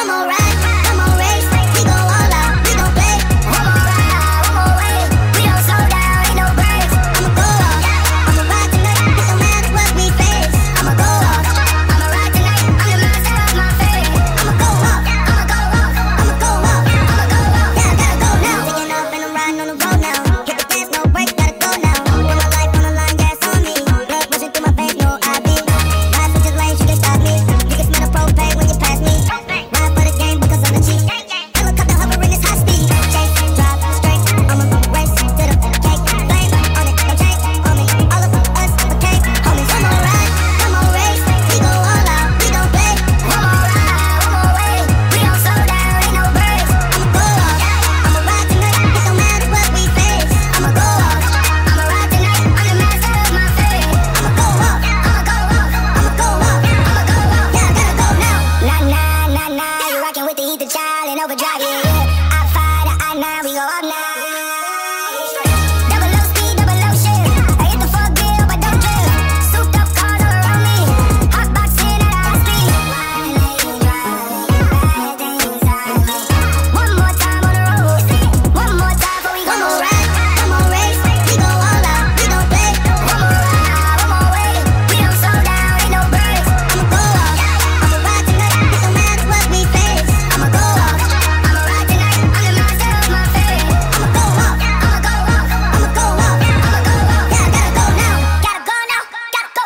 One more round. child in overdrive, yeah.